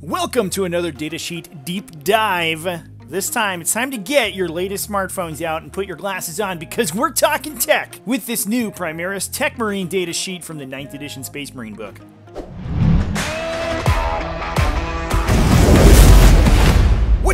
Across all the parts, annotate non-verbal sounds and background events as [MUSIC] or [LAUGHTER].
Welcome to another datasheet deep dive. This time, it's time to get your latest smartphones out and put your glasses on because we're talking tech with this new Primaris Tech Marine datasheet from the 9th edition Space Marine book.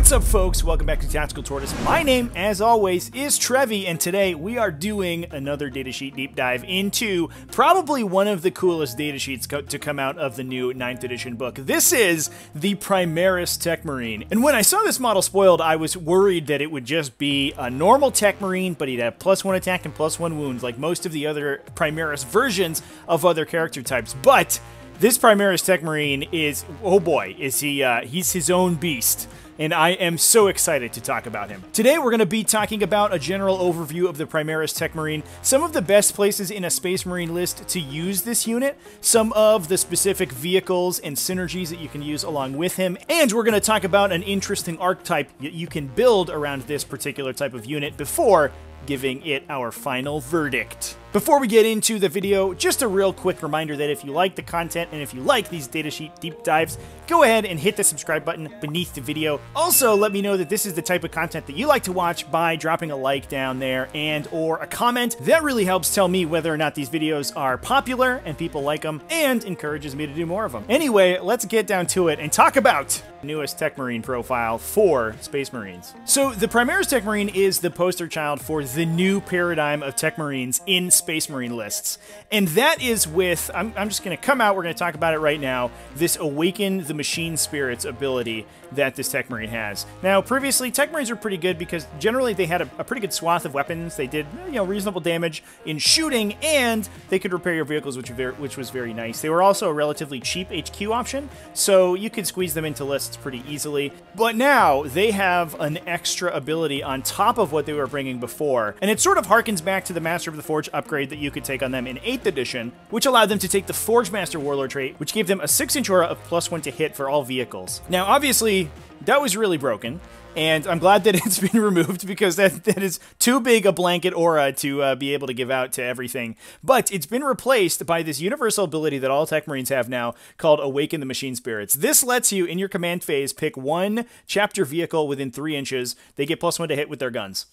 What's up, folks? Welcome back to Tactical Tortoise. My name, as always, is Trevy, and today we are doing another datasheet deep dive into probably one of the coolest datasheets co- to come out of the new 9th edition book. This is the Primaris Techmarine. And when I saw this model spoiled, I was worried that it would just be a normal Techmarine, but he'd have plus one attack and plus one wounds, like most of the other Primaris versions of other character types. But this Primaris Tech Marine is, oh boy, is he, uh, he's his own beast and I am so excited to talk about him. Today we're going to be talking about a general overview of the Primaris Tech Marine, some of the best places in a Space Marine list to use this unit, some of the specific vehicles and synergies that you can use along with him, and we're going to talk about an interesting archetype that you can build around this particular type of unit before giving it our final verdict. Before we get into the video, just a real quick reminder that if you like the content and if you like these datasheet deep dives, go ahead and hit the subscribe button beneath the video. Also, let me know that this is the type of content that you like to watch by dropping a like down there and or a comment. That really helps tell me whether or not these videos are popular and people like them and encourages me to do more of them. Anyway, let's get down to it and talk about newest Techmarine profile for Space Marines. So the Primaris Techmarine is the poster child for the new paradigm of Tech Marines in Space Marine lists. And that is with, I'm, I'm just going to come out, we're going to talk about it right now, this Awaken the Machine Spirits ability that this Techmarine has. Now, previously, Techmarines were pretty good because generally they had a, a pretty good swath of weapons. They did, you know, reasonable damage in shooting, and they could repair your vehicles, which, which was very nice. They were also a relatively cheap HQ option, so you could squeeze them into lists pretty easily. But now, they have an extra ability on top of what they were bringing before, and it sort of harkens back to the Master of the Forge upgrade that you could take on them in 8th edition, which allowed them to take the Forge Master Warlord trait, which gave them a 6-inch aura of plus 1 to hit for all vehicles. Now, obviously, that was really broken. And I'm glad that [LAUGHS] it's been removed because that, that is too big a blanket aura to uh, be able to give out to everything. But it's been replaced by this universal ability that all Tech Marines have now called Awaken the Machine Spirits. This lets you, in your command phase, pick one chapter vehicle within three inches. They get plus one to hit with their guns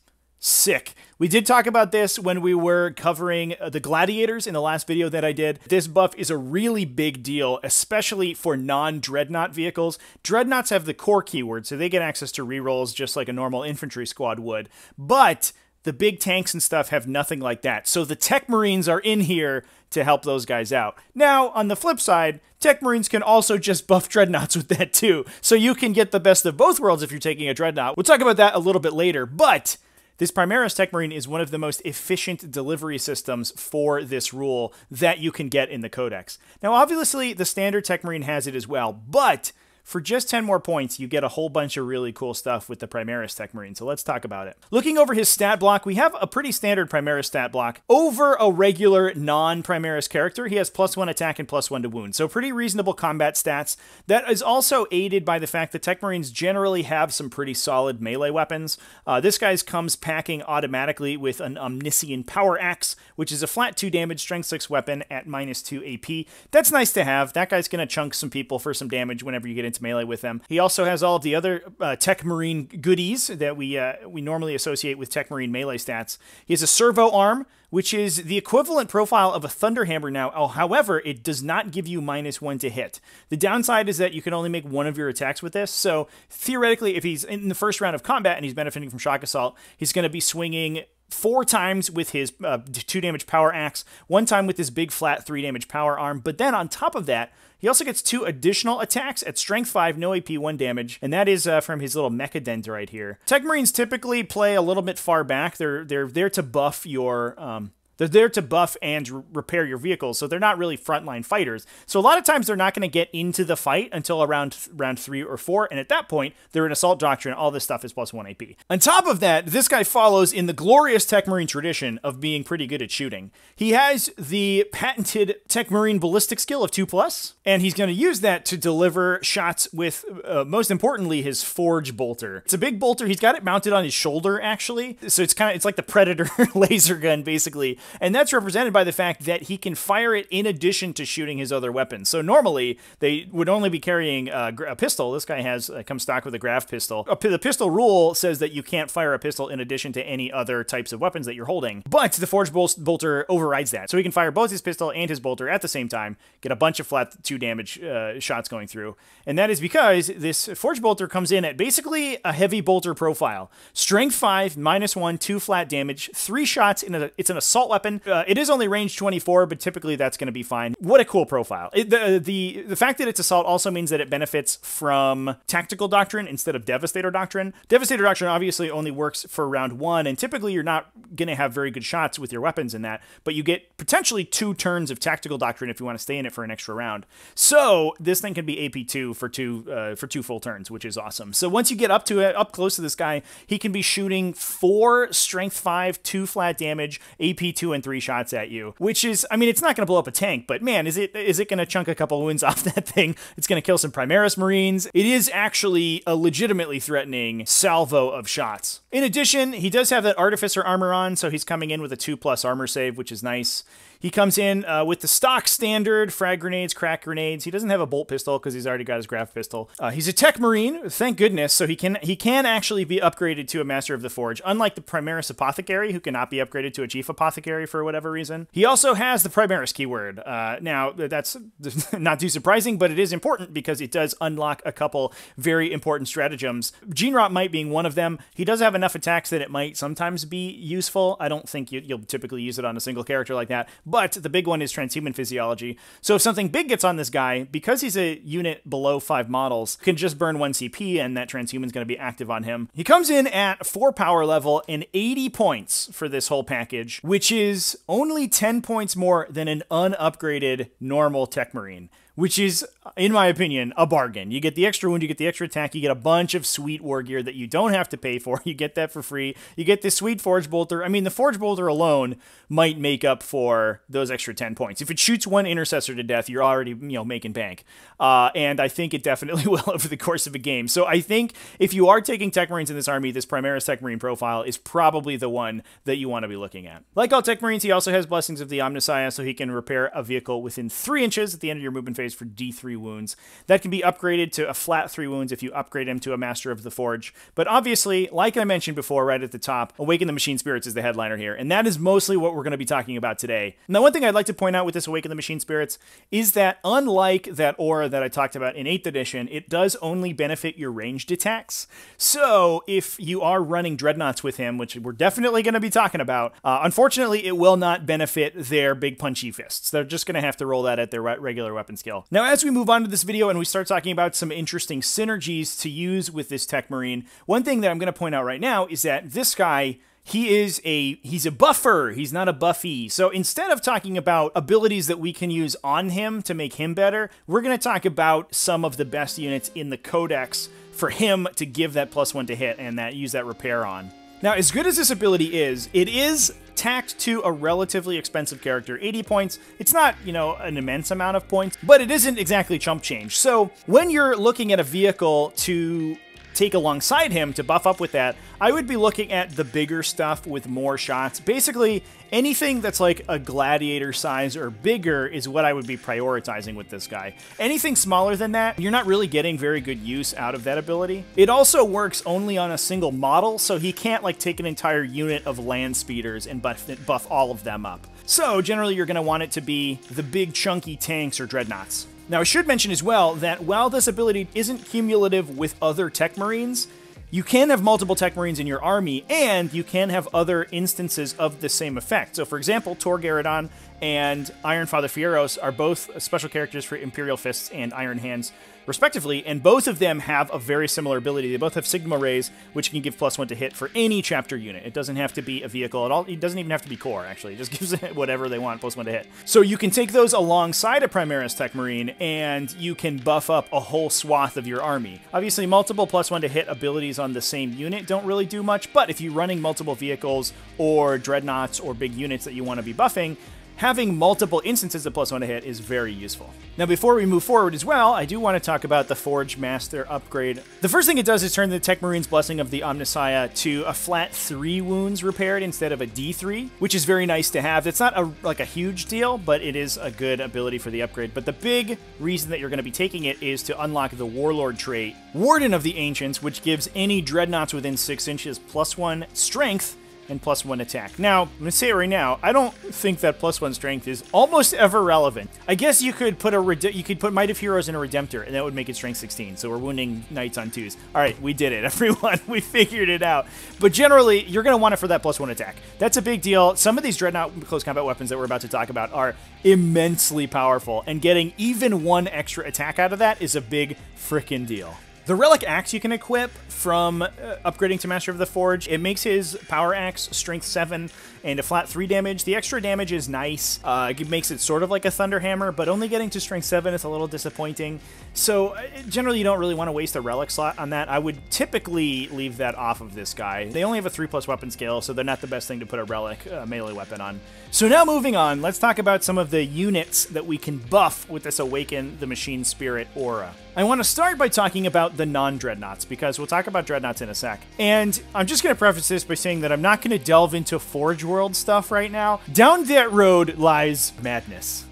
sick. We did talk about this when we were covering uh, the gladiators in the last video that I did. This buff is a really big deal, especially for non-dreadnought vehicles. Dreadnoughts have the core keyword, so they get access to rerolls just like a normal infantry squad would. But the big tanks and stuff have nothing like that. So the Tech Marines are in here to help those guys out. Now, on the flip side, Tech Marines can also just buff Dreadnoughts [LAUGHS] with that too. So you can get the best of both worlds if you're taking a Dreadnought. We'll talk about that a little bit later, but this Primaris Techmarine is one of the most efficient delivery systems for this rule that you can get in the Codex. Now, obviously, the standard Techmarine has it as well, but for just 10 more points, you get a whole bunch of really cool stuff with the Primaris Techmarine, so let's talk about it. Looking over his stat block, we have a pretty standard Primaris stat block. Over a regular non-Primaris character, he has plus one attack and plus one to wound, so pretty reasonable combat stats. That is also aided by the fact that Techmarines generally have some pretty solid melee weapons. Uh, this guy's comes packing automatically with an Omnissian Power Axe, which is a flat 2 damage, strength 6 weapon at minus 2 AP. That's nice to have. That guy's going to chunk some people for some damage whenever you get into melee with them. He also has all the other uh, Tech Marine goodies that we uh, we normally associate with Tech Marine melee stats. He has a servo arm, which is the equivalent profile of a Thunderhammer now. Oh, however, it does not give you minus one to hit. The downside is that you can only make one of your attacks with this. So theoretically, if he's in the first round of combat and he's benefiting from Shock Assault, he's going to be swinging four times with his uh, two damage power axe, one time with his big flat three damage power arm. But then on top of that, he also gets two additional attacks at strength 5, no AP, 1 damage, and that is uh, from his little mechadendrite here. Tech Marines typically play a little bit far back. They're they're there to buff your um, they're there to buff and repair your vehicles, so they're not really frontline fighters. So a lot of times they're not going to get into the fight until around round three or four, and at that point they're in assault doctrine. All this stuff is plus one AP. On top of that, this guy follows in the glorious Tech Marine tradition of being pretty good at shooting. He has the patented Tech Marine ballistic skill of two plus, and he's going to use that to deliver shots with, uh, most importantly, his Forge bolter. It's a big bolter. He's got it mounted on his shoulder actually, so it's kind of it's like the Predator [LAUGHS] laser gun basically and that's represented by the fact that he can fire it in addition to shooting his other weapons. So normally they would only be carrying a, a pistol. This guy has uh, comes stock with a grav pistol. The pistol rule says that you can't fire a pistol in addition to any other types of weapons that you're holding, but the Forge Bolter overrides that. So he can fire both his pistol and his bolter at the same time, get a bunch of flat two damage uh, shots going through, and that is because this Forge Bolter comes in at basically a heavy bolter profile. Strength 5, minus 1, 2 flat damage, 3 shots, in a, it's an assault weapon. Uh, it is only range 24, but typically that's going to be fine. What a cool profile. It, the, the, the fact that it's assault also means that it benefits from Tactical Doctrine instead of Devastator Doctrine. Devastator Doctrine obviously only works for round 1, and typically you're not going to have very good shots with your weapons in that, but you get potentially two turns of Tactical Doctrine if you want to stay in it for an extra round. So this thing can be AP2 for two uh, for two full turns, which is awesome. So once you get up to it, up close to this guy, he can be shooting four strength five, two flat damage, AP two and three shots at you. Which is, I mean, it's not going to blow up a tank, but man, is it is it going to chunk a couple of [LAUGHS] wounds off that thing? It's going to kill some Primaris Marines. It is actually a legitimately threatening salvo of shots. In addition, he does have that Artificer armor on, so he's coming in with a two plus armor save, which is nice. He comes in uh, with the stock standard frag grenades, crack grenades. He doesn't have a bolt pistol because he's already got his grav pistol. Uh, he's a tech marine, thank goodness. So he can he can actually be upgraded to a master of the forge, unlike the Primaris apothecary, who cannot be upgraded to a chief apothecary for whatever reason. He also has the Primaris keyword. Uh, now that's [LAUGHS] not too surprising, but it is important because it does unlock a couple very important stratagems. Gene-wrought might being one of them. He does have enough attacks that it might sometimes be useful. I don't think you, will typically use it on a single character like that. But the big one is transhuman physiology. So if something big gets on this guy, because he's a unit below five models, can just burn one CP and that transhuman's going to be active on him. He comes in at four power level and 80 points for this whole package, which is only 10 points more than an unupgraded normal Tech Marine which is, in my opinion, a bargain. You get the extra wound, you get the extra attack, you get a bunch of sweet war gear that you don't have to pay for. [LAUGHS] You get that for free. You get this sweet Forge Bolter. I mean, the Forge Bolter alone might make up for those extra 10 points. If it shoots one intercessor to death, you're already, you know, making bank. Uh, and I think it definitely [LAUGHS] will over the course of a game. So I think if you are taking Tech Marines in this army, this Primaris Tech Marine profile is probably the one that you want to be looking at. Like all Tech Marines, he also has Blessings of the Omnissiah, so he can repair a vehicle within three inches at the end of your movement phase for D3 wounds. That can be upgraded to a flat 3 wounds if you upgrade him to a Master of the Forge. But obviously, like I mentioned before right at the top, Awaken the Machine Spirits is the headliner here, and that is mostly what we're going to be talking about today. Now, one thing I'd like to point out with this Awaken the Machine Spirits is that unlike that aura that I talked about in 8th edition, it does only benefit your ranged attacks. So, if you are running Dreadnoughts with him, which we're definitely going to be talking about, uh, unfortunately, it will not benefit their big punchy fists. They're just going to have to roll that at their regular weapon skill. Now, as we move on to this video and we start talking about some interesting synergies to use with this Tech Marine, one thing that I'm going to point out right now is that this guy he is a he's a buffer. He's not a buffy. So instead of talking about abilities that we can use on him to make him better we're going to talk about some of the best units in the codex for him to give that plus one to hit and that use that repair on now, as good as this ability is, it is tacked to a relatively expensive character. 80 points, it's not, you know, an immense amount of points, but it isn't exactly chump change. So when you're looking at a vehicle to take alongside him to buff up with that, I would be looking at the bigger stuff with more shots. Basically, anything that's like a gladiator size or bigger is what I would be prioritizing with this guy. Anything smaller than that, you're not really getting very good use out of that ability. It also works only on a single model, so he can't like take an entire unit of land speeders and buff, buff all of them up. So generally you're going to want it to be the big chunky tanks or dreadnoughts. Now, I should mention as well that while this ability isn't cumulative with other Tech Marines, you can have multiple Tech Marines in your army, and you can have other instances of the same effect. So, for example, Tor Garadon and Iron Father Feirros are both special characters for Imperial Fists and Iron Hands, respectively, and both of them have a very similar ability. They both have Sigma Rays, which can give plus one to hit for any chapter unit. It doesn't have to be a vehicle at all. It doesn't even have to be core, actually. It just [LAUGHS] gives it whatever they want, plus one to hit. So you can take those alongside a Primaris Tech Marine, and you can buff up a whole swath of your army. Obviously, multiple plus one to hit abilities on the same unit don't really do much, but if you're running multiple vehicles or dreadnoughts or big units that you want to be buffing, having multiple instances of plus one to hit is very useful. Now, before we move forward as well, I do want to talk about the Forge Master upgrade. The first thing it does is turn the Tech Marine's Blessing of the Omnissiah to a flat three wounds repaired instead of a D3, which is very nice to have. It's not a, like a huge deal, but it is a good ability for the upgrade. But the big reason that you're going to be taking it is to unlock the Warlord trait, Warden of the Ancients, which gives any dreadnoughts within six inches plus one strength and plus one attack. Now, I'm going to say it right now, I don't think that plus one strength is almost ever relevant. I guess you could put a you could put Might of Heroes in a Redemptor, and that would make it strength 16, so we're wounding knights on twos. All right, we did it, [LAUGHS] everyone. we figured it out. But generally, you're going to want it for that plus one attack. That's a big deal. Some of these Dreadnought close combat weapons that we're about to talk about are immensely powerful, and getting even one extra attack out of that is a big freaking deal. The Relic Axe you can equip from uh, upgrading to Master of the Forge. It makes his Power Axe Strength 7 and a flat 3 damage. The extra damage is nice. Uh, it makes it sort of like a Thunder Hammer, but only getting to Strength 7 is a little disappointing. So uh, generally you don't really want to waste a Relic slot on that. I would typically leave that off of this guy. They only have a 3 plus weapon scale, so they're not the best thing to put a Relic uh, melee weapon on. So now moving on, let's talk about some of the units that we can buff with this Awaken the Machine Spirit aura. I want to start by talking about the non-dreadnoughts, because we'll talk about dreadnoughts in a sec. And I'm just going to preface this by saying that I'm not going to delve into Forge World stuff right now. Down that road lies madness.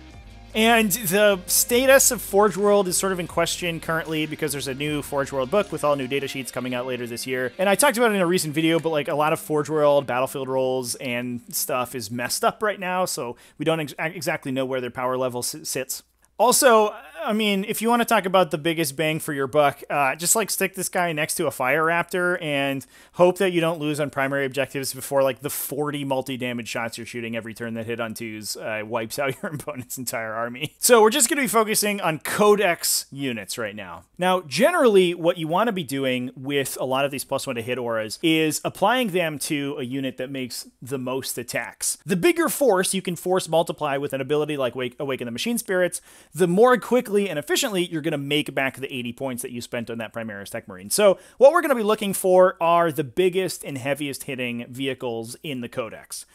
And the status of Forge World is sort of in question currently because there's a new Forge World book with all new data sheets coming out later this year. And I talked about it in a recent video, but like a lot of Forge World battlefield roles and stuff is messed up right now, so we don't ex exactly know where their power level sits. Also, I mean, if you want to talk about the biggest bang for your buck, uh, just like stick this guy next to a fire raptor and hope that you don't lose on primary objectives before like the 40 multi damage shots you're shooting every turn that hit on twos uh, wipes out [LAUGHS] your opponent's entire army. So we're just going to be focusing on codex units right now. Now, generally, what you want to be doing with a lot of these plus one to hit auras is applying them to a unit that makes the most attacks. The bigger force you can force multiply with an ability like Wake, Awaken the Machine Spirits, the more quickly and efficiently you're going to make back the 80 points that you spent on that Primaris Tech Marine. So what we're going to be looking for are the biggest and heaviest hitting vehicles in the Codex.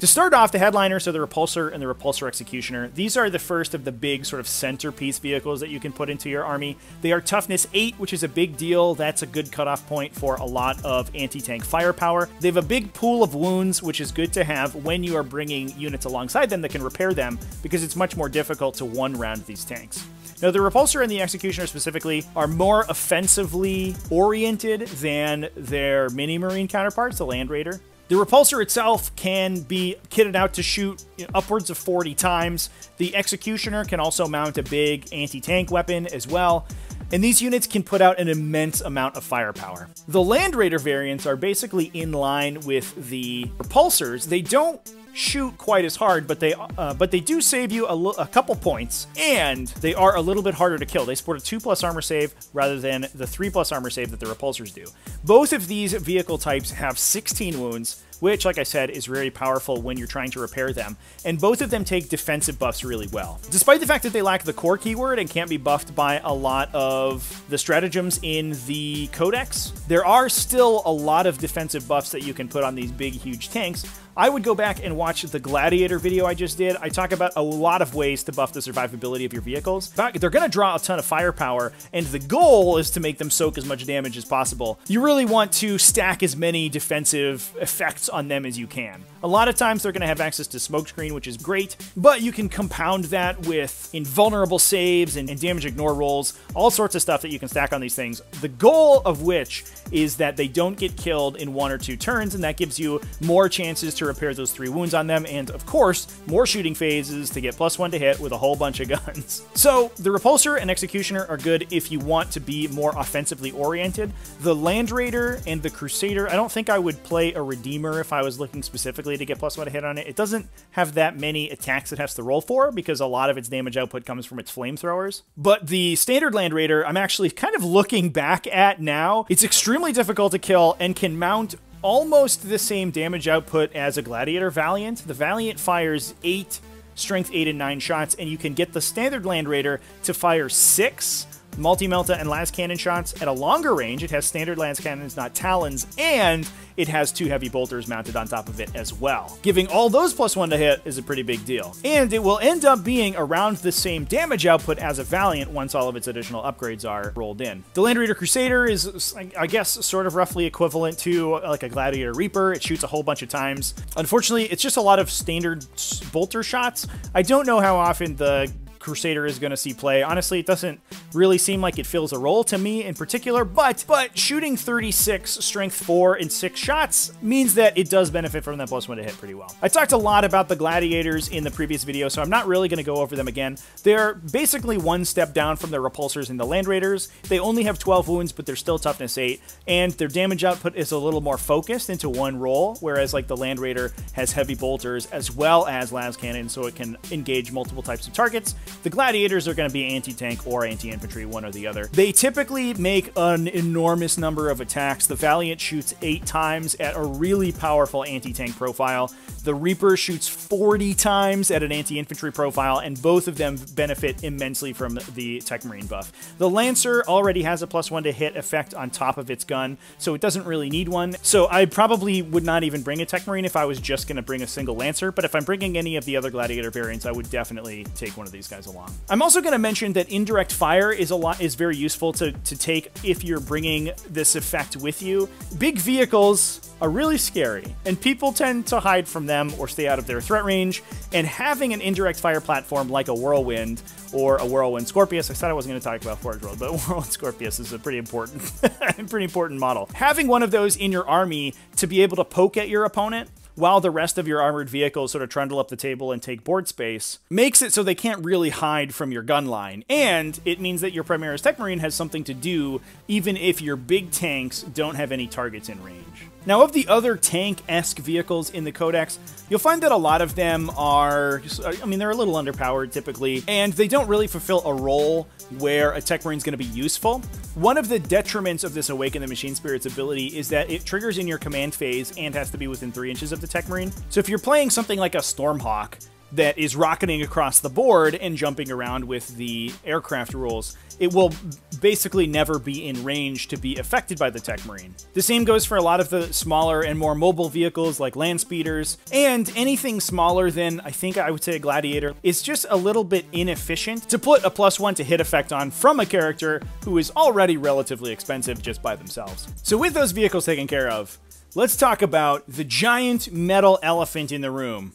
To start off, the headliners are the Repulsor and the Repulsor Executioner. These are the first of the big sort of centerpiece vehicles that you can put into your army. They are toughness 8, which is a big deal. That's a good cutoff point for a lot of anti-tank firepower. They have a big pool of wounds, which is good to have when you are bringing units alongside them that can repair them, because it's much more difficult to one-round these tanks. Now, the Repulsor and the Executioner specifically are more offensively oriented than their mini Marine counterparts, the Land Raider. The repulsor itself can be kitted out to shoot upwards of 40 times. The executioner can also mount a big anti-tank weapon as well. And these units can put out an immense amount of firepower. The Land Raider variants are basically in line with the repulsors. They don't shoot quite as hard, but they uh, but they do save you a, a, couple points, and they are a little bit harder to kill. They sport a 2 plus armor save rather than the 3 plus armor save that the repulsors do. Both of these vehicle types have 16 wounds, which, like I said, is very powerful when you're trying to repair them, and both of them take defensive buffs really well. Despite the fact that they lack the core keyword and can't be buffed by a lot of the stratagems in the Codex, there are still a lot of defensive buffs that you can put on these big, huge tanks, I would go back and watch the Gladiator video I just did. I talk about a lot of ways to buff the survivability of your vehicles. They're going to draw a ton of firepower, and the goal is to make them soak as much damage as possible. You really want to stack as many defensive effects on them as you can. A lot of times they're going to have access to smokescreen, which is great, but you can compound that with invulnerable saves and, and damage ignore rolls, all sorts of stuff that you can stack on these things. The goal of which is that they don't get killed in one or two turns, and that gives you more chances to repair those three wounds on them, and of course, more shooting phases to get plus one to hit with a whole bunch of [LAUGHS] guns. So, the Repulsor and Executioner are good if you want to be more offensively oriented. The Land Raider and the Crusader, I don't think I would play a Redeemer if I was looking specifically to get plus one hit on it. It doesn't have that many attacks it has to roll for because a lot of its damage output comes from its flamethrowers. But the standard Land Raider, I'm actually kind of looking back at now. It's extremely difficult to kill and can mount almost the same damage output as a Gladiator Valiant. The Valiant fires 8 strength 8 and 9 shots, and you can get the standard Land Raider to fire 6 multi-melta, and las cannon shots at a longer range. It has standard lance cannons, not talons, and it has two heavy bolters mounted on top of it as well. Giving all those plus one to hit is a pretty big deal. And it will end up being around the same damage output as a Valiant once all of its additional upgrades are rolled in. The Land Raider Crusader is, I guess, sort of roughly equivalent to like a Gladiator Reaper. It shoots a whole bunch of times. Unfortunately, it's just a lot of standard bolter shots. I don't know how often the Crusader is going to see play. Honestly, it doesn't really seem like it fills a role to me in particular, but but shooting 36, strength 4, and 6 shots means that it does benefit from that plus 1 to hit pretty well. I talked a lot about the Gladiators in the previous video, so I'm not really going to go over them again. They're basically one step down from the Repulsors and the Land Raiders. They only have 12 wounds, but they're still toughness 8, and their damage output is a little more focused into one roll, whereas like the Land Raider has heavy bolters as well as las cannon, so it can engage multiple types of targets. The Gladiators are going to be anti-tank or anti-infantry, one or the other. They typically make an enormous number of attacks. The Valiant shoots eight times at a really powerful anti-tank profile. The Reaper shoots 40 times at an anti-infantry profile, and both of them benefit immensely from the Tech Marine buff. The Lancer already has a plus one to hit effect on top of its gun, so it doesn't really need one. So I probably would not even bring a Tech Marine if I was just going to bring a single Lancer, but if I'm bringing any of the other Gladiator variants, I would definitely take one of these guys along. I'm also going to mention that indirect fire is a lot is very useful to, to take if you're bringing this effect with you. Big vehicles are really scary, and people tend to hide from them or stay out of their threat range, and having an indirect fire platform like a Whirlwind or a Whirlwind Scorpius, I said I wasn't going to talk about Forge World, but [LAUGHS] Whirlwind Scorpius is a pretty important, [LAUGHS] pretty important model. Having one of those in your army to be able to poke at your opponent while the rest of your armored vehicles sort of trundle up the table and take board space, makes it so they can't really hide from your gun line. And it means that your Primaris Tech Marine has something to do even if your big tanks don't have any targets in range. Now, of the other tank-esque vehicles in the Codex, you'll find that a lot of them are, just, I mean, they're a little underpowered typically, and they don't really fulfill a role where a Tech Marine is going to be useful. One of the detriments of this Awaken the Machine Spirit's ability is that it triggers in your command phase and has to be within 3 inches of the Tech Marine. So if you're playing something like a Stormhawk, that is rocketing across the board and jumping around with the aircraft rules, it will basically never be in range to be affected by the Tech Marine. The same goes for a lot of the smaller and more mobile vehicles like land speeders, and anything smaller than, I think I would say a Gladiator, is just a little bit inefficient to put a plus one to hit effect on from a character who is already relatively expensive just by themselves. So with those vehicles taken care of, let's talk about the giant metal elephant in the room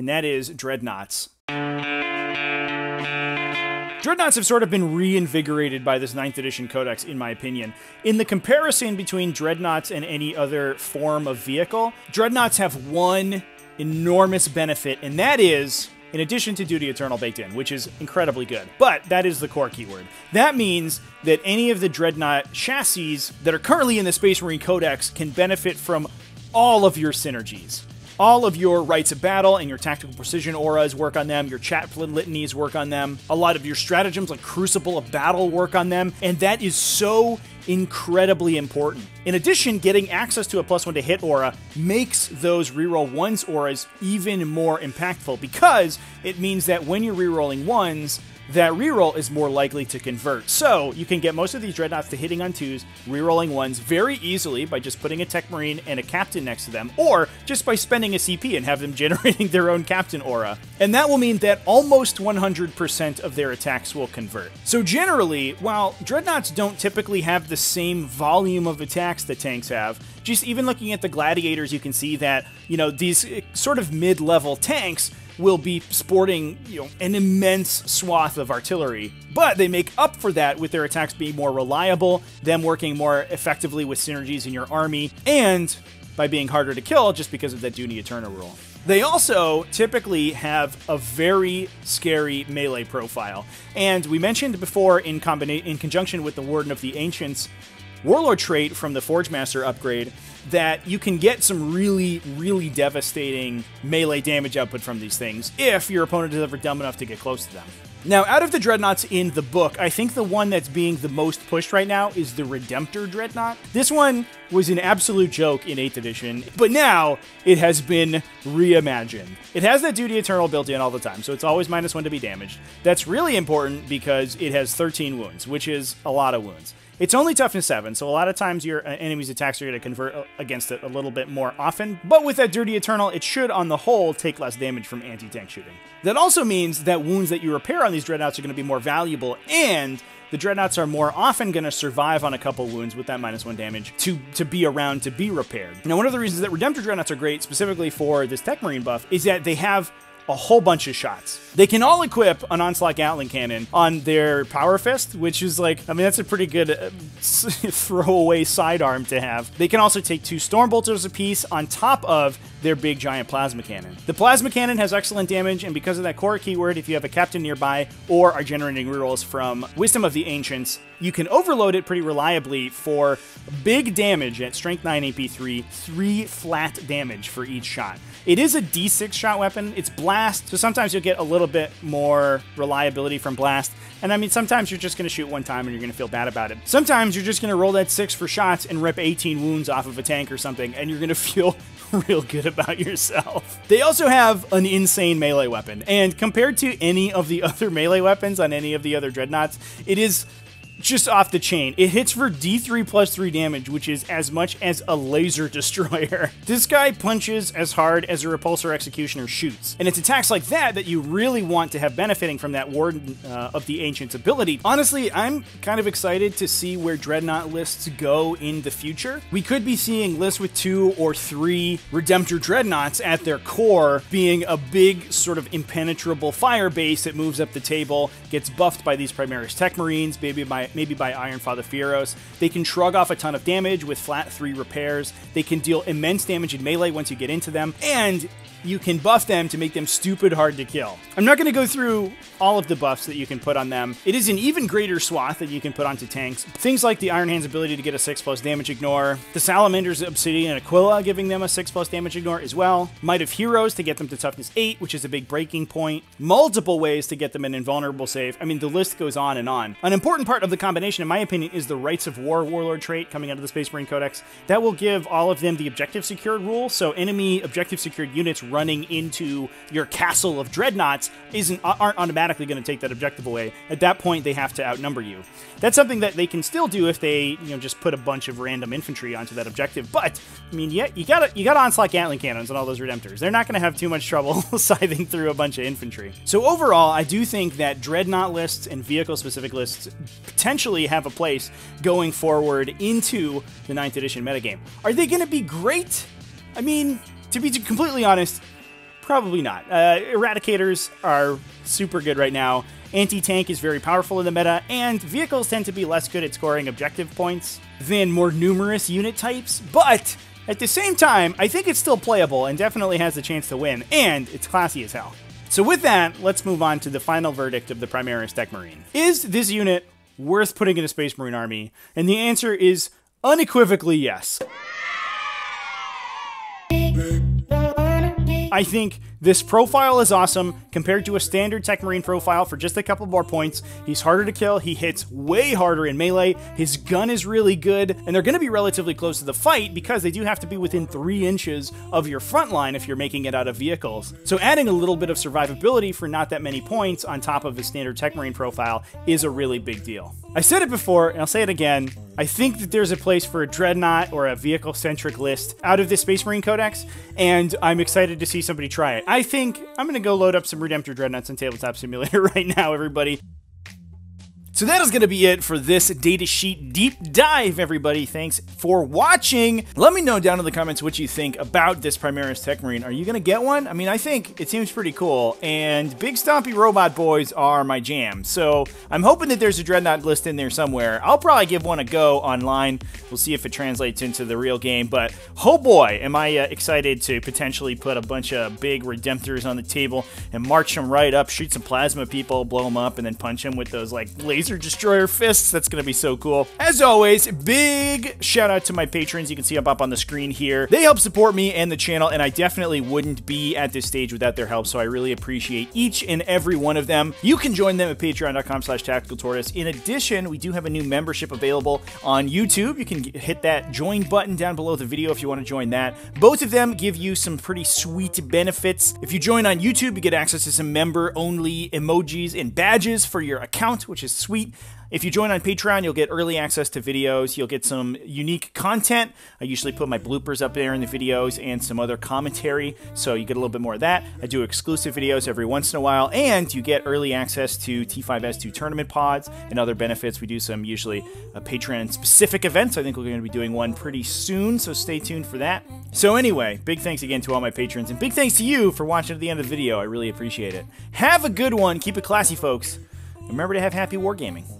and that is Dreadnoughts. Dreadnoughts have sort of been reinvigorated by this 9th edition codex, in my opinion. In the comparison between Dreadnoughts and any other form of vehicle, Dreadnoughts have one enormous benefit, and that is in addition to Duty Eternal baked in, which is incredibly good. But that is the core keyword. That means that any of the Dreadnought chassis that are currently in the Space Marine Codex can benefit from all of your synergies all of your rites of battle and your tactical precision auras work on them, your chaplain litanies work on them, a lot of your stratagems like Crucible of Battle work on them, and that is so incredibly important. In addition, getting access to a plus one to hit aura makes those reroll ones auras even more impactful because it means that when you're rerolling ones, that reroll is more likely to convert. So you can get most of these dreadnoughts to hitting on twos, rerolling ones very easily by just putting a tech marine and a captain next to them, or just by spending a CP and have them [LAUGHS] generating their own captain aura. And that will mean that almost 100% of their attacks will convert. So generally, while dreadnoughts don't typically have the same volume of attacks that tanks have, just even looking at the gladiators, you can see that, you know, these eh, sort of mid-level tanks will be sporting you know an immense swath of artillery. But they make up for that with their attacks being more reliable, them working more effectively with synergies in your army, and by being harder to kill just because of that Duty Eternal rule. They also typically have a very scary melee profile. And we mentioned before in, combina- in conjunction with the Warden of the Ancients Warlord trait from the Forge Master upgrade that you can get some really, really devastating melee damage output from these things if your opponent is ever dumb enough to get close to them. Now, out of the dreadnoughts in the book, I think the one that's being the most pushed right now is the Redemptor dreadnought. This one was an absolute joke in 8th edition, but now it has been reimagined. It has that Duty Eternal built in all the time, so it's always minus one to be damaged. That's really important because it has 13 wounds, which is a lot of wounds. It's only toughness 7, so a lot of times your uh, enemy's attacks are going to convert uh, against it a little bit more often. But with that Duty Eternal, it should, on the whole, take less damage from anti-tank shooting. That also means that wounds that you repair on these Dreadnoughts are going to be more valuable, and the Dreadnoughts are more often going to survive on a couple wounds with that minus one damage to, to be around to be repaired. Now, one of the reasons that Redemptor Dreadnoughts are great, specifically for this Tech Marine buff, is that they have a whole bunch of shots. They can all equip an Onslaught Gatling Cannon on their Power Fist, which is like, I mean, that's a pretty good uh, [LAUGHS] throwaway sidearm to have. They can also take two Storm Bolters apiece on top of their big giant Plasma Cannon. The Plasma Cannon has excellent damage, and because of that core keyword, if you have a captain nearby or are generating rerolls from Wisdom of the Ancients, you can overload it pretty reliably for big damage at Strength 9 AP3, 3 flat damage for each shot. It is a D6 shot weapon. It's blast, so sometimes you'll get a little bit more reliability from blast. And I mean, sometimes you're just going to shoot one time and you're going to feel bad about it. Sometimes you're just going to roll that 6 for shots and rip 18 wounds off of a tank or something, and you're going [LAUGHS] to feel [LAUGHS] real good about yourself. They also have an insane melee weapon, and compared to any of the [LAUGHS] other melee weapons on any of the other dreadnoughts, it is just off the chain. It hits for D3 plus 3 damage, which is as much as a laser [LAUGHS] destroyer. this guy punches as hard as a repulsor executioner shoots. And it's attacks like that that you really want to have benefiting from that Warden uh, of the Ancient's ability. Honestly, I'm kind of excited to see where Dreadnought lists go in the future. We could be seeing lists with two or three Redemptor Dreadnoughts at their core being a big sort of impenetrable fire base that moves up the table, gets buffed by these Primaris Tech Marines, maybe by maybe by Iron Father Feirros. They can shrug off a ton of damage with flat 3 repairs. They can deal immense damage in melee once you get into them. And you can buff them to make them stupid hard to kill. I'm not going to go through all of the buffs that you can put on them. It is an even greater swath that you can put onto tanks. Things like the Iron Hand's ability to get a 6 plus damage ignore, the Salamander's Obsidian Aquila giving them a 6 plus damage ignore as well, Might of Heroes to get them to toughness 8, which is a big breaking point, multiple ways to get them an invulnerable save. I mean, the list goes on and on. An important part of the combination, in my opinion, is the Rites of War Warlord trait coming out of the Space Marine Codex. That will give all of them the objective secured rule, so enemy objective secured units running into your castle of dreadnoughts isn't aren't automatically going to take that objective away. At that point, they have to outnumber you. That's something that they can still do if they you know just put a bunch of random infantry onto that objective. But I mean, yeah, you got you got onslaught Gatling cannons and all those redemptors. They're not going to have too much trouble [LAUGHS] scything through a bunch of infantry. So overall, I do think that dreadnought lists and vehicle specific lists potentially have a place going forward into the 9th edition metagame. Are they going to be great? I mean, to be completely honest, Probably not. Uh, eradicators are super good right now. Anti-tank is very powerful in the meta, and vehicles tend to be less good at scoring objective points than more numerous unit types, but at the same time, I think it's still playable and definitely has a chance to win, and it's classy as hell. So with that, let's move on to the final verdict of the Primaris Tech Marine. Is this unit worth putting in a Space Marine army? And the answer is unequivocally yes. I think this profile is awesome compared to a standard Tech Marine profile for just a couple more points. He's harder to kill, he hits way harder in melee, his gun is really good, and they're going to be relatively close to the fight because they do have to be within 3 inches of your front line if you're making it out of vehicles. So adding a little bit of survivability for not that many points on top of a standard Tech Marine profile is a really big deal. I said it before, and I'll say it again, I think that there's a place for a Dreadnought or a vehicle-centric list out of the Space Marine Codex, and I'm excited to see somebody try it. I think I'm going to go load up some Redemptor Dreadnoughts in Tabletop Simulator [LAUGHS] right now, everybody. So that is going to be it for this datasheet deep dive, everybody. Thanks for watching. Let me know down in the comments what you think about this Primaris Tech Marine. Are you going to get one? I mean, I think it seems pretty cool, and big stompy robot boys are my jam. So I'm hoping that there's a Dreadnought list in there somewhere. I'll probably give one a go online. We'll see if it translates into the real game, but oh boy, am I uh, excited to potentially put a bunch of big Redemptors on the table and march them right up, shoot some plasma people, blow them up, and then punch them with those like laser destroyer fists. That's going to be so cool. As always, big shout out to my patrons. You can see them up on the screen here. They help support me and the channel, and I definitely wouldn't be at this stage without their help, so I really appreciate each and every one of them. You can join them at patreon.com slash tactical tortoise. In addition, we do have a new membership available on YouTube. You can hit that join button down below the video if you want to join that. Both of them give you some pretty sweet benefits. If you join on YouTube, you get access to some member only emojis and badges for your account, which is sweet. If you join on Patreon, you'll get early access to videos. You'll get some unique content. I usually put my bloopers up there in the videos and some other commentary, so you get a little bit more of that. I do exclusive videos every once in a while, and you get early access to T5S2 tournament pods and other benefits. We do some usually uh, Patreon specific events. I think we're going to be doing one pretty soon, so stay tuned for that. So anyway, big thanks again to all my patrons, and big thanks to you for watching to the end of the video. I really appreciate it. Have a good one. Keep it classy, folks. Remember to have happy wargaming.